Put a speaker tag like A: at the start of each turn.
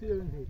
A: stillen Weg.